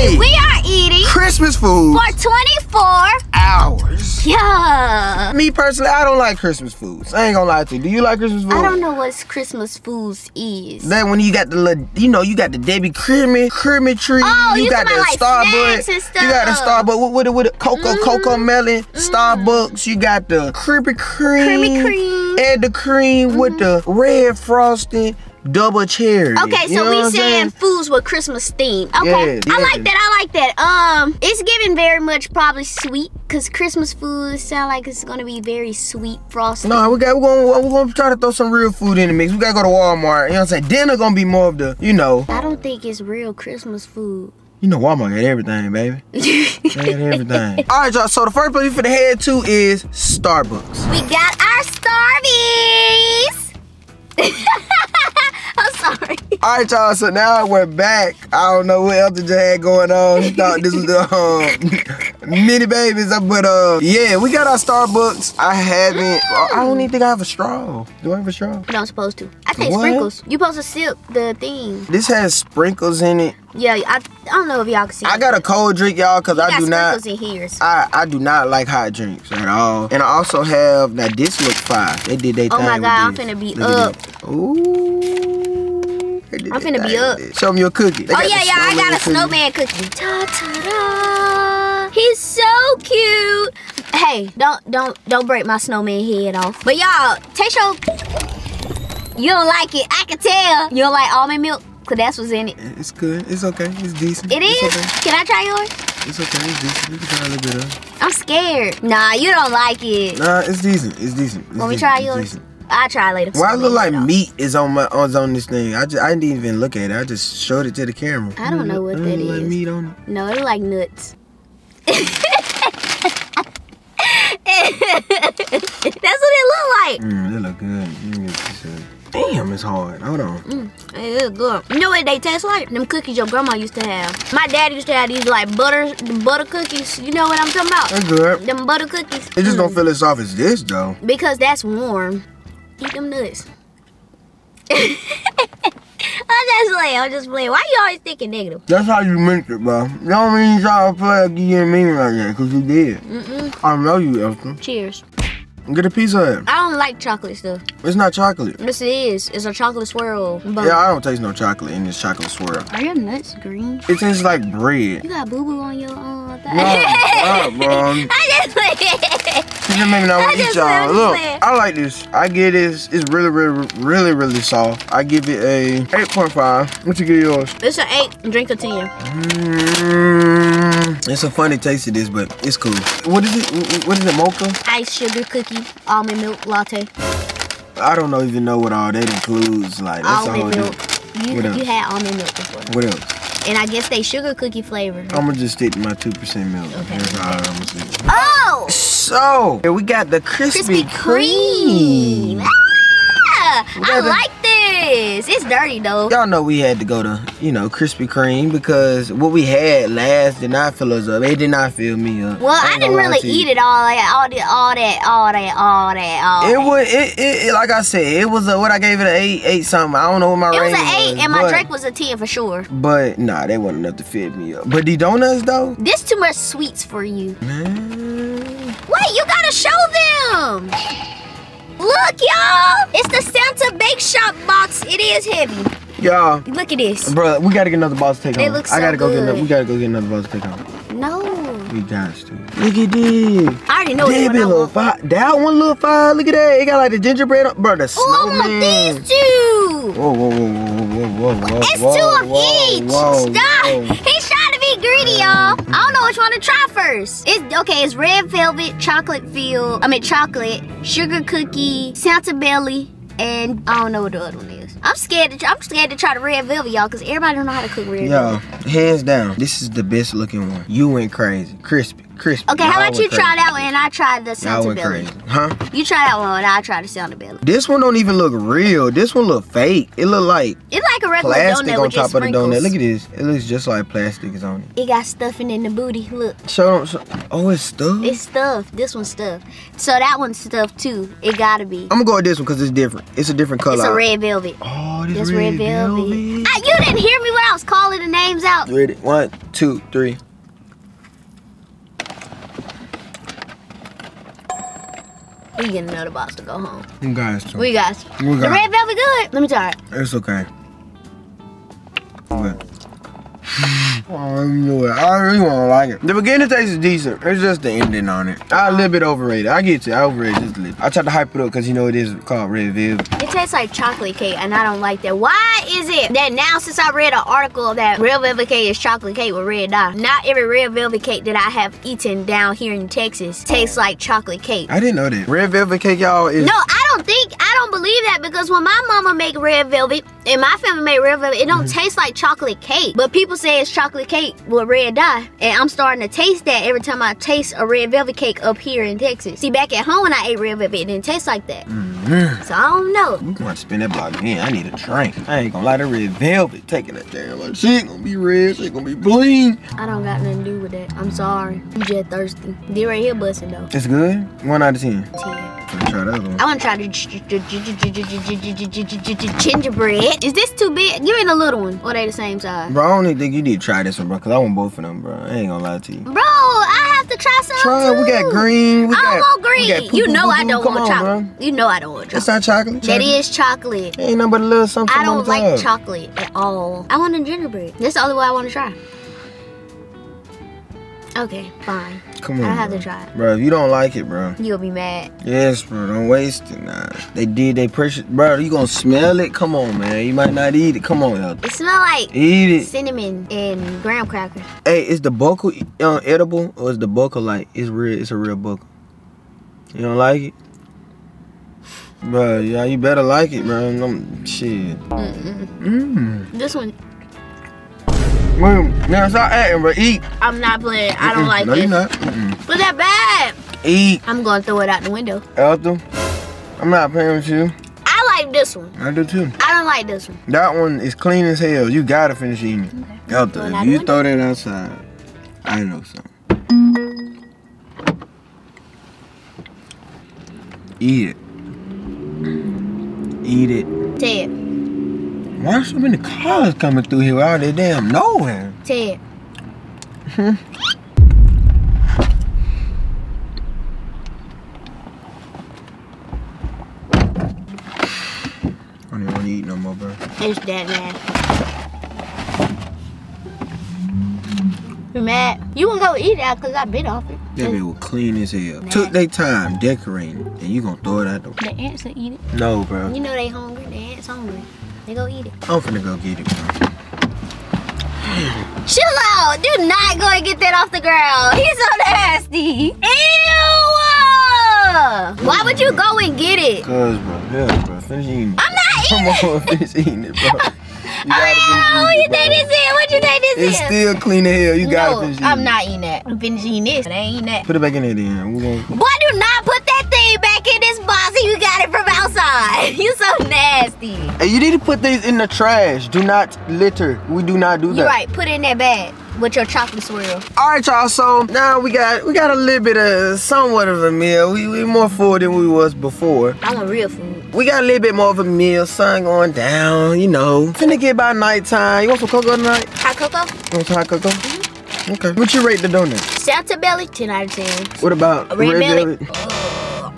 We are eating Christmas food for 24 hours. Yeah. Me personally, I don't like Christmas foods. I ain't gonna lie to you. Do you like Christmas food? I don't know what Christmas foods is. That when you got the little, you know, you got the Debbie creamy, creamy tree. Oh, you got the like, Starbucks. You got the. Starbucks with, with, with the cocoa, Mm. cocoa melon. Starbucks. You got the Krispy Kreme. Creamy cream. And the cream with the red frosting, double cherry. Okay, You so know we saying foods with Christmas theme. Okay, Yeah, I like that. I like that. Um, it's giving very much probably sweet because Christmas food sound like it's gonna be very sweet frosting. No, we got we're gonna we're gonna try to throw some real food in the mix. We gotta go to Walmart. You know what I'm saying? Dinner gonna be more of the, you know, I don't think it's real Christmas food. you know Walmart got everything, baby. They got everything. All right, y'all. So the first place we finna head to is Starbucks. we got our Starbies. I'm sorry. All right, y'all. So now we're back. I don't know what Elton John had going on. He thought this was the um, mini babies, but uh, yeah, we got our Starbucks. I haven't. I don't even think I have a straw. Do I have a straw? You don't supposed to. I think What? sprinkles. You supposed to sip the thing. This has sprinkles in it. Yeah, I, I don't know if y'all can see. I got a cold drink, y'all, cause I do not. I, I do not like hot drinks at all. And I also have now this look fire. They did their Oh thing. my God, I'm this. finna be Look up. Ooh. I'm finna be up. Show me your cookie. They Oh yeah, yeah, I got a cookie. snowman cookie. Ta ta da! He's so cute. Hey, don't don't don't break my snowman head off. But y'all, taste your. You don't like it. I can tell. You don't like almond milk, that's what's in it. It's good. It's okay. It's decent. It it's. Okay. Can I try yours? It's okay. It's decent. You can try a little bit of. it. I'm scared. Nah, you don't like it. Nah, it's decent. It's decent. It's When we try yours. I'll try later. Why it look like meat is on my on, on this thing? I just I didn't even look at it. I just showed it to the camera. I don't know what It that look Like meat on it. No, it like nuts. That's what it look like. Mm, they look good. Let Damn, it's hard. Hold on. It is good. You know what they taste like? Them cookies your grandma used to have. My dad used to have these like butter, butter cookies. You know what I'm talking about? They're good. Them butter cookies. It just don't Mm. feel as soft as this though. Because that's warm. Eat them nuts. I'm just playing. I'm just playing. Why you always thinking negative? That's how you meant it, bro. You don't mean you try to play like you didn't mean it like that, cause you did. Mm-mm. I know you, Elton. Cheers. Get a piece of it. I don't like chocolate stuff. It's not chocolate. Yes, it is. It's a chocolate swirl. Bun. Yeah, I don't taste no chocolate in this chocolate swirl. Are your nuts green? It tastes like bread. You got boo boo on your uh, thing. Nah, nah, bro. I just played. You just made me not want to eat y'all. Look. I like this. I get this. It's really, really, really, really soft. I give it a 8.5. What you give yours? It's an eight. Drink a ten. Mm, it's a funny taste of this, but it's cool. What is it? What is it? Mocha? Ice sugar cookie, almond milk latte, I don't know, even know what all that includes. Like that's a whole. almond milk. You What else? you had almond milk before, What else? and I guess they sugar cookie flavor. I'm gonna just stick to my two percent milk. Okay. That's all I'm gonna say. Oh, So here we got the Krispy, Krispy Kreme. Kreme. Ah, I like this. It's dirty though. Y'all know we had to go to, you know, Krispy Kreme because what we had last did not fill us up. It did not fill me up. Well, I ain't didn't really eat it all. Like, all that, all that, all that, all that, all It that. was it, it, it like I said, it was a what I gave it an eight, eight something. I don't know what my It was rating an eight, and my but, drink was a ten for sure. But nah, they wasn't enough to fill me up. But the donuts though, This too much sweets for you. man. Wait, you gotta show them. Look, y'all. It's the Santa Bake Shop box. It is heavy. Y'all, Look at this. bro, we gotta get another box to take They home. look I so gotta go get another. We gotta go get another box to take home. No. We got to. Look at this. I already know which one I little fire. That one little fire. Look at that. It got like the gingerbread, on- bro. The Oh, I want snowman. these two. Whoa, whoa, whoa, whoa, whoa, whoa, whoa. It's whoa, two of whoa, each. Whoa, Stop. whoa. He's y'all. I don't know which one to try first. It's okay. It's red velvet, chocolate filled. I mean chocolate, sugar cookie, Santa Belly, and I don't know what the other one is. I'm scared to. Try, I'm scared to try the red velvet, y'all, because everybody don't know how to cook red Yo, velvet. hands down, this is the best looking one. You went crazy. Crispy, crispy. Okay, how about you try that one and I try the went Huh? You try that one and I try the Santa Belly. This one don't even look real. This one look fake. It look like It's like a regular plastic donut on top of the donut. Look at this. It looks just like plastic is on it. It got stuffing in the booty. Look, So. Show, oh, it's stuffed. it's stuffed. This one's stuffed. So that one's stuffed too. It gotta be. I'm gonna go with this one because it's different. It's a different color. It's a red velvet. Oh, this This red, red velvet. velvet. Ah, you didn't hear me when I was calling the names out. Ready? One, two, three. We getting another box to go home. You guys too. We got We the got red velvet good. Let me try it. It's okay. What? Oh? I really won't like it. The beginning taste is decent. It's just the ending on it. I a little bit overrated. I get you. I overrated just a little. I tried to hype it up because you know it is called red velvet. It tastes like chocolate cake, and I don't like that. Why is it that now, since I read an article that real velvet cake is chocolate cake with red dye, not every real velvet cake that I have eaten down here in Texas tastes like chocolate cake? I didn't know that. Red velvet cake, y'all, is No, I don't think, I don't believe that because when my mama make red velvet and my family make red velvet, it don't Mm-hmm. taste like chocolate cake. But people say it's chocolate cake with red dye. And I'm starting to taste that every time I taste a red velvet cake up here in Texas. See, back at home when I ate red velvet, it didn't taste like that. Mm. So I don't know. I'm gonna spin that block again. I need a drink. I ain't gonna lie, to red velvet taking that damn like she ain't gonna be red, she ain't gonna be bling. I don't got nothing to do with that. I'm sorry. I'm just thirsty. They right here busting though. It's good? One out of ten. Ten. Try that one. I want to try the gingerbread. Is this too big? Give me the little one. Or they the same size? Bro, I don't even think you need to try this one, bro, because I want both of them, bro. I ain't gonna lie to you. Bro, to try some Try too. We got green. We I got, don't want we green. got You poo-poo, know I poo-poo. don't Come want on, chocolate. Bro. You know I don't want chocolate. It's not chocolate. That chocolate. is chocolate. Ain't nothing but a little something I don't like top. chocolate at all. I want a gingerbread. That's the only way I want to try. Okay, fine. Come on. I have bro. to try it. Bro, if you don't like it, bro. You'll be mad. Yes, bro. Don't waste it, nah. They did they precious. Bro, you gonna smell it? Come on, man. You might not eat it. Come on, Elder. It smell like Eat it. cinnamon and graham crackers. Hey, is the buckle uh, edible or is the buckle like it's real? It's a real buckle. You don't like it, bro? Yeah, you better like it, bro. I'm, shit. Mm-mm. Mmm. This one, Mmm. Now stop acting, bro. Eat. I'm not playing. I don't like no, it. you not. Mm-mm. But that bad. Eat, I'm gonna throw it out the window. Elder. I'm not playing with you. I like this one. I do too. I don't like this one. That one is clean as hell. You gotta finish eating it. It out if you throw that outside, I know something. Eat it. Eat it. Ted, Why so many cars coming through here out there damn nowhere? Ted. Hmm? I don't even want to eat no more, bro. It's that nasty. You mad? You wanna go eat it out because I bit off it. That bitch was clean as hell. Nah. Took their time decorating, and you gonna throw it out the The ants will eat it. No, bro. You know they hungry. The ants hungry. They go eat it. I'm finna go get it, bro. Chill out. Do not go and get that off the ground. He's so nasty. Ew. Why would you go and get it? Cause, bro, yeah, bro. Finish eating it. I'm not Come eating it. on, finish eating it, bro. You gotta Oh, finish you think this is? What you think this It's is? still clean as hell. You gotta no, finish eating I'm not eating that. I'm finishing this. I ain't eating that. Put it back in there then. We gonna... Boy, do not put that thing back in this box you got it from outside. You so nasty. Hey, you need to put these in the trash. Do not litter. We do not do that. Right. Put it in that bag with your chocolate swirl. All right, y'all. So now we got we got a little bit of somewhat of a meal. We we more full than we was before. I want real food. We got a little bit more of a meal. Sun going down. You know, finna get by nighttime. You want some cocoa tonight? Hot cocoa? You want some hot cocoa? Mm-hmm. Okay. What you rate the donut? Santa belly? 10 out of 10. What about A red belly? velvet?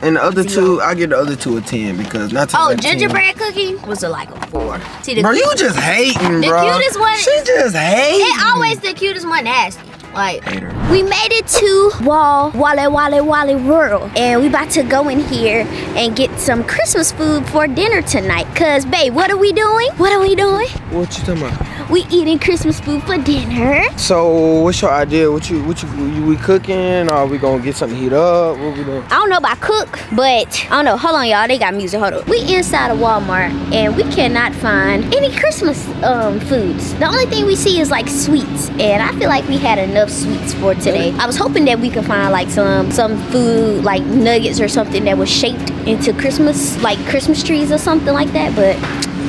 And the other two, I give the other two a ten because not to Oh, let 10. gingerbread cookie was a, like a 4. See, the, Bro, you just hating, The bro. cutest one- She just hating. it always the cutest one nasty. Like, Hater. We made it to Wall Wally Wally Wally World, and we about to go in here and get some Christmas food for dinner tonight. Cause, babe, what are we doing? What are we doing? What you talking about? We eating Christmas food for dinner. So, what's your idea? What you, what you, you we cooking? Or we gonna get something heat up? What we doing? I don't know about cook, but I don't know. Hold on, y'all. They got music. Hold on. We inside of Walmart, and we cannot find any Christmas um foods. The only thing we see is like sweets, and I feel like we had enough sweets for today. I was hoping that we could find like some some food like nuggets or something that was shaped into Christmas, like Christmas trees or something like that, but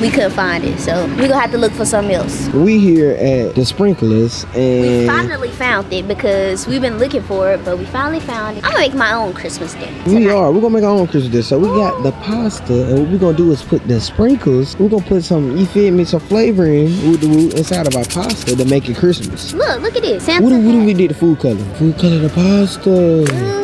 we couldn't find it. So we're gonna have to look for something else. We here at the sprinklers and We finally found it because we've been looking for it, but we finally found it. I'm gonna make my own Christmas dinner. we are. We're gonna make our own Christmas dish. So we got the pasta, and what we're gonna do is put the sprinkles. We're gonna put some, you feel me, some flavoring with the root inside of our pasta to make it Christmas. Look, look at this. What do, what do we did the food color? Food color the pasta. Ugh,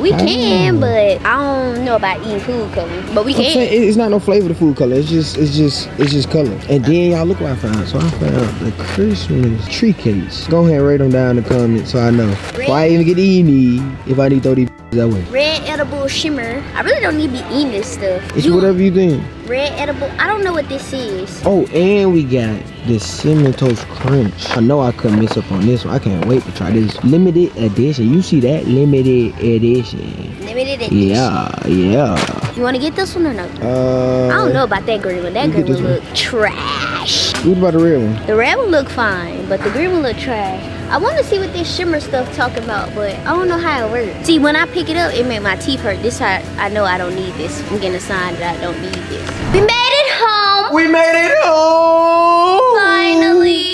we Oh. can, but I don't know about eating food color. But we I'm saying can. it's not no flavor to food color. It's just it's just it's just color. And then y'all look what I found. So I found the Christmas tree cakes. Go ahead and write them down in the comments so I know. I even get any, if I need to throw these that way. Red edible shimmer. I really don't need to be eating this stuff. It's You- whatever you think. Red edible. I don't know what this is. Oh, and we got the cinnamon toast crunch. I know I couldn't miss up on this one. I can't wait to try this limited edition. You see that limited edition? Limited edition. Yeah, yeah. You want to get this one or no? Uh, I don't know about that green one. That green one this look trash. What about the red one? The red one look fine, but the green one look trash. I want to see what this shimmer stuff talking about, but I don't know how it works. See, when I pick it up, it make my teeth hurt. This how I know I don't need this. I'm getting a sign that I don't need this. We made it home. We made it home. Finally.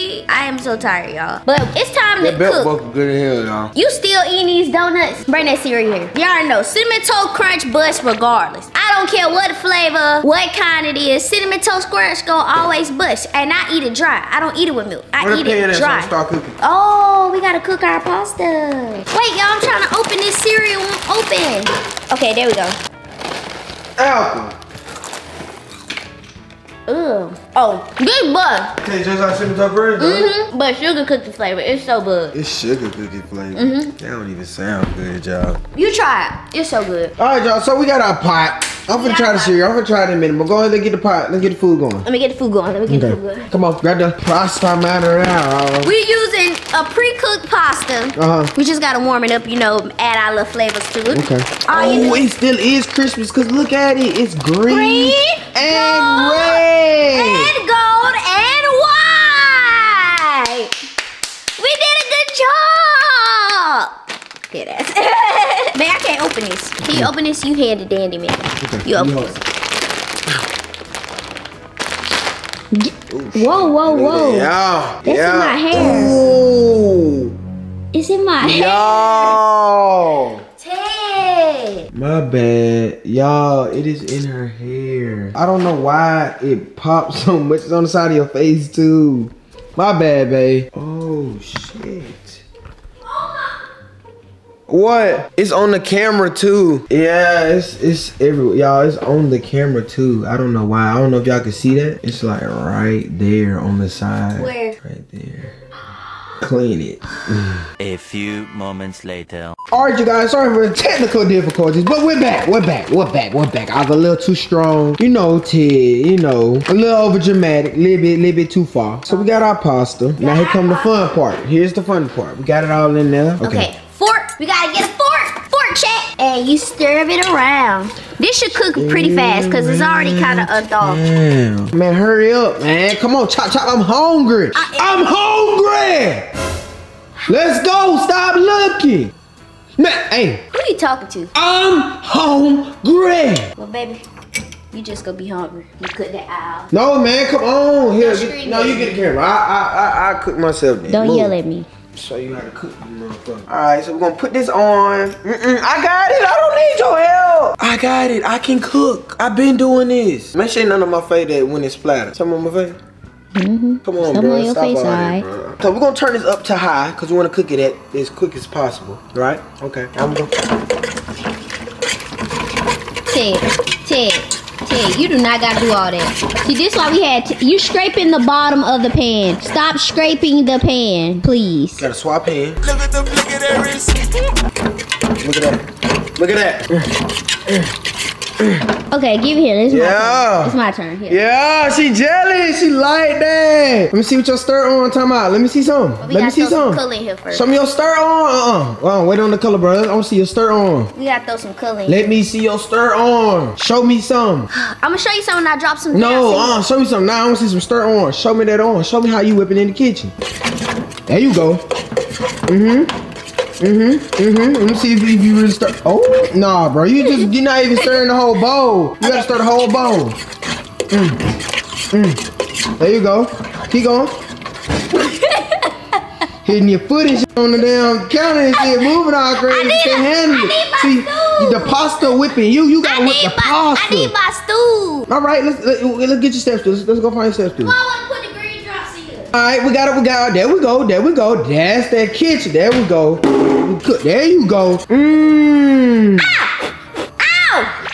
I am so tired, y'all. But it's time to That belt cook. buckle good as hell, y'all. You still eating these donuts? Bring that cereal here. Y'all know. Cinnamon Toast Crunch bust regardless. I don't care what flavor, what kind it is. Cinnamon Toast Crunch gonna always bust. And I eat it dry. I don't eat it with milk. I eat it dry. start cooking. Oh, we gotta cook our pasta. Wait, y'all, I'm trying to open this cereal. Open. Okay, there we go. Apple. Ugh. Oh, good bud. Okay, just like cinnamon toast crunch, Mm-hmm. But sugar cookie flavor. It's so good. It's sugar cookie flavor. Mm-hmm. That don't even sound good, y'all. You try it. It's so good. All right, y'all. So we got our pot. I'm gonna try the cereal. I'm gonna try it in a minute. But go ahead and get the pot. Let's get the food going. Let me get the food going. Let me get the food going. Come on, grab the pasta matter now. We're using a pre-cooked pasta. Uh huh. We just gotta warm it up, you know, add our little flavors to it. Okay. All Oh, it still is Christmas because look at it. It's green, Green, and gold, red. and gold and white. We did a good job. Get that. man, I can't open this. Can you open this? You hand it dandy, man. Okay, You open hold this. it. Whoa, whoa, whoa. Yeah. That's in my hair. Ooh. It's in my hair. My bad. Y'all, it is in her hair. I don't know why it pops so much. It's on the side of your face too. My bad, babe. Oh shit. What? It's on the camera too. Yeah, it's it's everywhere. Y'all, it's on the camera too. I don't know why. I don't know if y'all can see that. It's like right there on the side. Where? Right there. Clean it. A few moments later. All right, you guys. Sorry for the technical difficulties, but we're back. We're back. We're back. We're back. I was a little too strong. You know, Ted. You know, a little over dramatic. A little bit, a little bit too far. So we got our pasta. Now here come the fun part. Here's the fun part. We got it all in there. Okay, fork. We gotta get a fork. And you stir it around. This should cook pretty fast because it's already kind of mm, unthawed. Damn. Man, hurry up, man. Come on, chop, chop. I'm hungry. I- I'm hungry. Let's go. Stop looking. Man, hey, Who are you talking to? I'm hungry. Well, baby, you just gonna be hungry. You cut that out. No, man, come on. Here, Don't no, you get the camera. I, I, I, I cook myself. Then. Don't Move. yell at me. Show you how to cook, you motherfucker. All right, so we're gonna put this on. Mm-mm, I got it. I don't need your help. I got it. I can cook. I've been doing this. Make sure none of my face that when it splattered. Some on my face. Mm-hmm. Come on, Some bro. on your Stop face, all that, alright. bro. So we're gonna turn this up to high because we want to cook it at as quick as possible, right? Okay. I'm gonna. Ted, Ted, Ted, you do not gotta do all that. See, this why we had t- you scraping the bottom of the pan. Stop scraping the pan, please. Gotta swap hands. Look at the look at that wrist. Look at that. Look at that. Okay, give it here. This is my turn. It's my turn. Here. Yeah, she jealous. She like that. Let me see what your stir on. Time out. Let me see some. We Let me see some some. color in here first. Show me your stir on. Uh-uh. Uh, wait on the color, brother. I want to see your stir on. We gotta throw some color in. Let me see your stir on. Show me some. I'm gonna show you something. when I drop some. No, uh, show me some. Now I want to see some stir on. Show me that on. Show me how you whipping in the kitchen. There you go. Mm-hmm. Mm-hmm. Mm-hmm. Let me see if you, if you really stir. Oh, nah, bro. You just you're not even stirring the whole bowl. You gotta stir the whole bowl. Mm. Mm. There you go. Keep going. Hitting your foot and shit on the damn counter and shit, moving all crazy. need Can't handle I it. my See, stool. the pasta whipping you. You gotta whip the my, pasta. I need my stool. All right, let's let, let's get your steps. Let's, let's go find your steps to. I want to put the green drops in. All right, we got it. We got it. There we go. There we go. That's that kitchen. There we go. We cook- There you go. Mmm. Ow!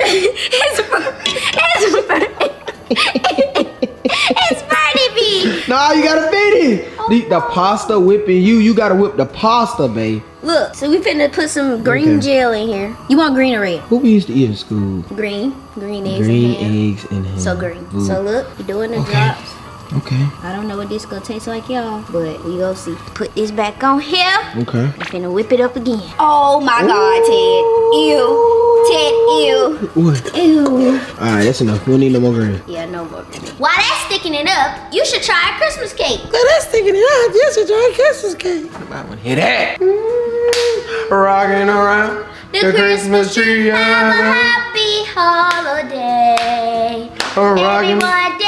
it's it's it's me. Nah, you gotta finish. Oh, the, the pasta whipping you. You gotta whip the pasta, babe. Look, so we finna put some green Okay. gel in here. You want green or red? What we used to eat in school? Green. Green eggs Green and ham. eggs and ham. So green. Ooh. So look, you're doing the Okay. drops. Okay. I don't know what this gonna taste like, y'all, but we gonna see. Put this back on here. Okay. I'm finna whip it up again. Oh my God, Ted. Ew. Ted, ew. What? Ew. All right, that's enough. We don't need no more green. Yeah, no more. While that's sticking it up, you should try a Christmas cake. While that's sticking it out. Yes, try a Christmas cake. I want to hear that. Mm-hmm. Rocking around the Christmas tree. Have a happy holiday. Rocking. Everyone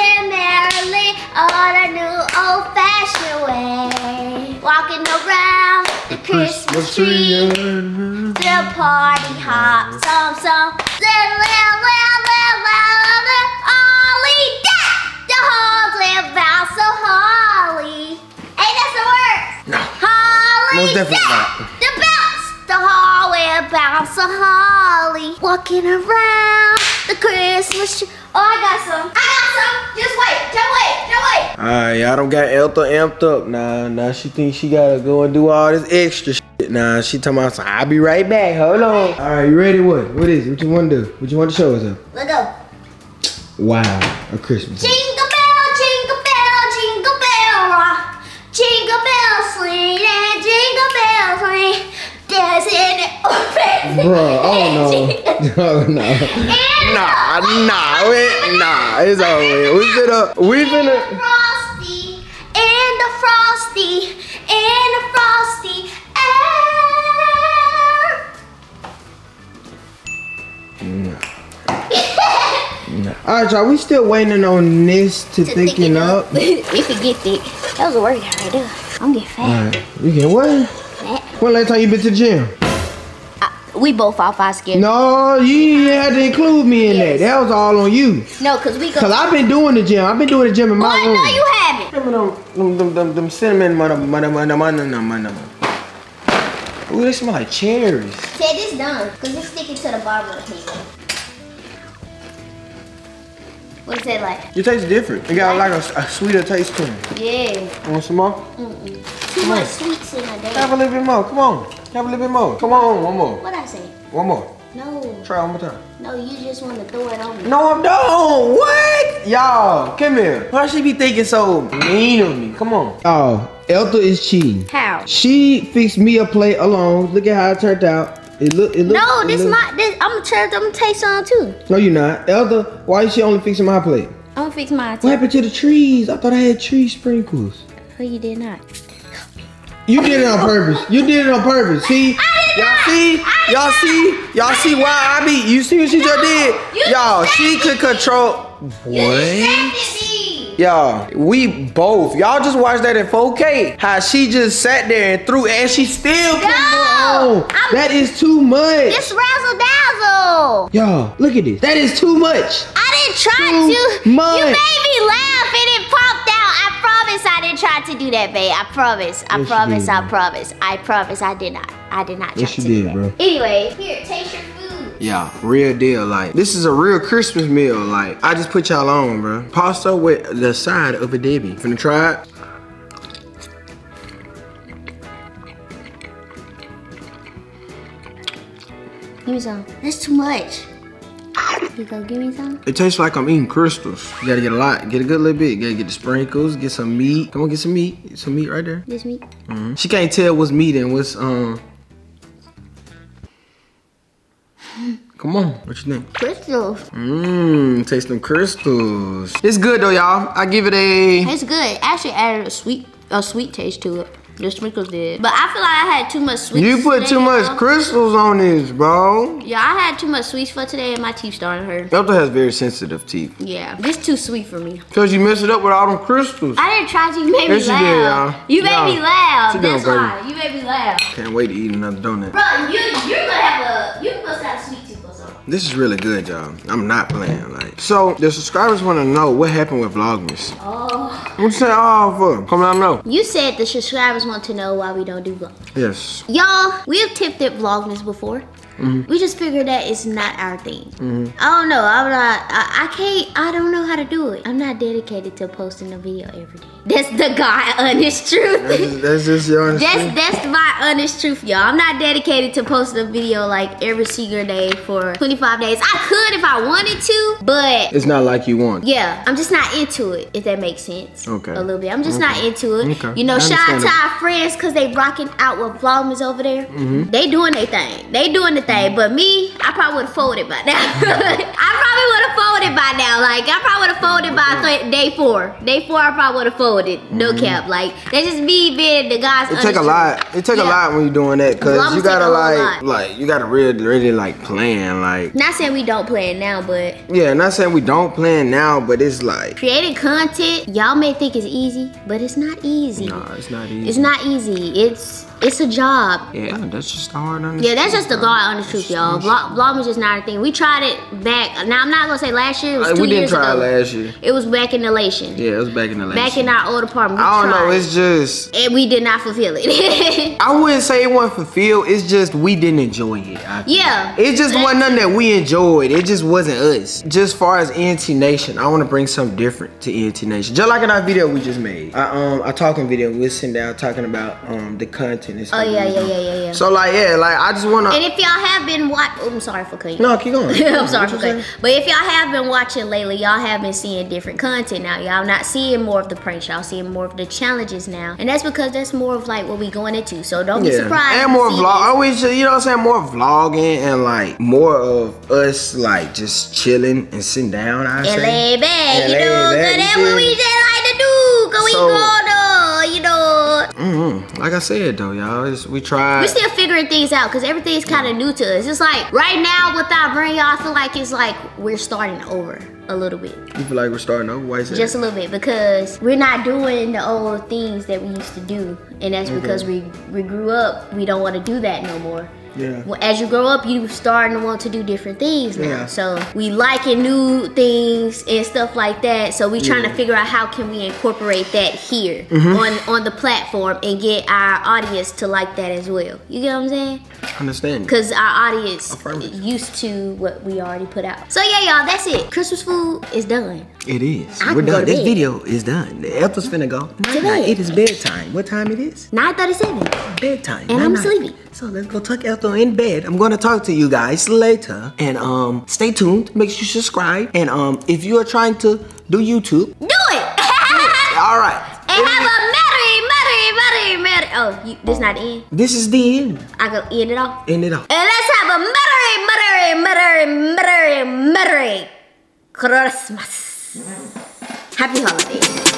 dancing merrily on a new old-fashioned way. Walking around the Christmas tree. The party hop, some, some. Live, live, live, live, live, holly, da! The hogs live out so holly. Hey, that's the word. No. Holly, Most definitely not. The bounce, the hallway bounce a holly. Walking around the Christmas tree. Oh, I got some. I got some. Just wait, just wait, just wait. Alright, y'all don't got Ethel amped up. Nah, nah, she thinks she gotta go and do all this extra shit. Nah, she talking about, I'll be right back. Hold on. Alright, you ready? What? What is it? What you wanna do? What you want to show us? Up? Let's go. Wow, a Christmas. Jingle bell, jingle bell, jingle bell rock. Jingle bells swing and jingle bells ring. Dancing open. Bro, oh no. Oh no. Nah, nah, wait, nah, it's over. We finna, we finna. Alright, y'all, we still waiting on this to, To thinking up. if it get thick, that was a workout right there. I'm getting fat. Alright, you get what? fat. When last time you been to the gym? Uh, we both off our schedule. No, you didn't have to include me in that. Yes. That was all on you. No, cause we go. Cause I've been doing the gym. I've been doing the gym in my oh, Boy, room. no, you haven't. Remember them, them, them, them, them cinnamon, mother, mother, mother, mother, mother, mother. Ooh, they smell like cherries. Ted, it's done. Cause it's sticking to the bottom of the table. What is it like? It tastes different. It got like a, a sweeter taste to it. Yeah. Want some more? Mm -mm. Too much sweets in a day. Have a little bit more. Come on. Have a little bit more. Come on, one more. What I say? One more. No, Try one more time. no, you just want to throw it on me. No, I don't. What? Y'all, come here. Why she be thinking so mean of me? Come on. Oh, Ethel is cheating. How? She fixed me a plate alone. Look at how it turned out. It look. It look. No, it this look- my. This, I'm gonna try. I'm gonna taste some too. No, you're not. Elder. why is she only fixing my plate? I'm gonna fix mine too. What happened to the trees? I thought I had tree sprinkles. No, you did not. You did it on purpose. You did it on purpose. See? Y'all see? Y'all see? Y'all see why I be? You see what she just did? Y'all, she could control. What? Y'all, we both. Y'all just watched that in 4K. How she just sat there and threw, and she still put No, on. I'm- That is too much. This razzle dazzle. Y'all, look at this. That is too much. I didn't try Too to. much. You made me laugh and it popped out. I promise I didn't try to do that, babe. I promise. I Yes, promise. did, I promise. I promise. I did not. I did not try Yes, to you do did, that. bro. Anyway, here, taste your food. Yeah, real deal. Like this is a real Christmas meal. Like I just put y'all on, bro. Pasta with the side of a Debbie. Finna try it. Give me some. That's too much. You go give me some. It tastes like I'm eating crystals. You gotta get a lot. Get a good little bit. You gotta get the sprinkles. Get some meat. Come on, get some meat. Get some meat right there. This meat. Mhm. She can't tell what's meat and what's um. Come on, what you think? Crystals. Mmm, taste them crystals. It's good though, y'all. I give it a. It's good. Actually added a sweet a sweet taste to it. The sprinkles did. But I feel like I had too much sweets. You put today, too much y'all. crystals on this, bro. Yeah, I had too much sweets for today and my teeth starting to hurt. Ethel has very sensitive teeth. Yeah, this too sweet for me. Cause you messed it up with all them crystals. I didn't try to. You made me Yes, you did, laugh. y'all. You made Y'all. me laugh. Sit down, That's why. You made me laugh. Can't wait to eat another donut. Bro, you you're gonna have a you must have a sweet tooth or something. This is really good, y'all. I'm not playing. Like, so the subscribers want to know what happened with Vlogmas. Oh. What you saying all for? Come on, know. You said the subscribers want to know why we don't do vlogs. Yes. Y'all, we have tipped at Vlogmas before. Mm-hmm. We just figured that it's not our thing. I don't know. I'm not. I, I can't. I don't know how to do it. I'm not dedicated to posting a video every day. That's the God honest truth. That's just, that's just your That's understanding. that's my honest truth, y'all. I'm not dedicated to posting a video like every single day for 25 days. I could if I wanted to, but It's not like you want. yeah, I'm just not into it. If that makes sense. Okay. A little bit. I'm just not into it. Okay. You know, shout out to our friends because they rocking out with Vlogmas over there. Mm-hmm. They doing their thing. They doing the thing. But me, I probably would have folded by now. I probably would have folded by now. Like I probably would have folded by th- day four. Day four, I probably would have folded. No cap. Like that's just me being the guy's. Mm-hmm. It take a lot. It take a lot when you're doing that, cause you gotta like, like you gotta really, really like plan. Like, Not saying we don't play it now, but yeah, not saying we don't plan now, but it's like, creating content, y'all may think it's easy, but it's not easy. nah, it's not easy. It's not easy. It's it's a job. Yeah, that's just hard. on Yeah, that's just the God honest truth, y'all. Vlog, Vlogmas is just not a thing. We tried it back. Now I'm not gonna say last year. It was Like, two we didn't years try ago. last year. It was back in Elation. Yeah, it was back in the last. Back in our old apartment. I don't know. It's just. and we did not fulfill it. I wouldn't say it wasn't fulfilled. It's just we didn't enjoy it. I yeah. It just wasn't nothing that we enjoyed. It just wasn't us. Just far as E&T Nation, I want to bring something different to E&T Nation. Just like in our video we just made. I, um, our talking video, we were sitting down talking about um the content and Oh yeah, yeah, yeah, yeah, yeah. So like, yeah, like I just want to, And if y'all have been watching, oh, I'm sorry for cutting. No, keep going. I'm sorry for cutting. But if y'all have been watching lately, y'all have been seeing different content now. Y'all not seeing more of the pranks. Y'all seeing more of the challenges now. And that's because that's more of like what we going into. So don't be Yeah, surprised. and more vlog. Always, you know what I'm saying? More vlogging and like more of us like just chilling and sitting down. I And say. lay back, you know, that's what we just like to do. Cause we So- you know. Like I said though, y'all, we try. We're still figuring things out because everything's kind of new to us. It's like right now, with our brain, y'all I feel like it's like we're starting over a little bit. you feel like we're starting over? Why? Just a little bit because we're not doing the old things that we used to do, and that's because we we grew up. We don't want to do that no more. Yeah. Well, as you grow up, you starting to want to do different things now. Yeah. So we liking new things and stuff like that. So we trying to figure out how can we incorporate that here Mm-hmm. on on the platform and get our audience to like that as well. You get what I'm saying? Understand? Because our audience used to what we already put out. So yeah, y'all, that's it. Christmas food is done. It is. I We're done. This video is done. The Ethel's finna go. Night, night. It is bedtime. What time it is? 937. Bedtime. And Night, I'm night. sleepy. So let's go tuck Ethel in bed. I'm gonna talk to you guys later. And um, stay tuned. Make sure you subscribe. And um, if you are trying to do YouTube, Do it! all right. and have a merry, merry, merry, merry. Oh, you, this not the end. This is the end. I go end it off. End it off. And let's have a merry, merry, merry, merry, merry Christmas. Happy holidays.